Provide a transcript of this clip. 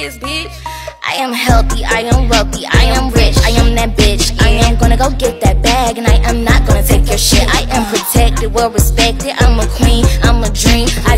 is, bitch. I am healthy, I am wealthy, I am rich, I am that bitch. I am gonna go get that bag, and I am not gonna take your shit. I am protected, well respected. I'm a queen, I'm a dream. I